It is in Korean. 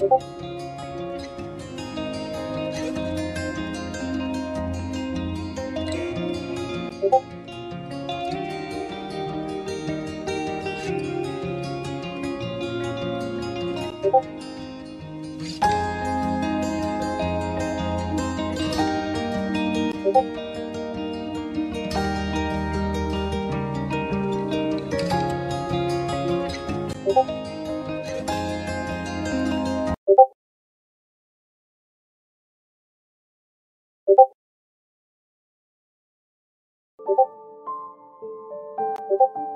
고맙 you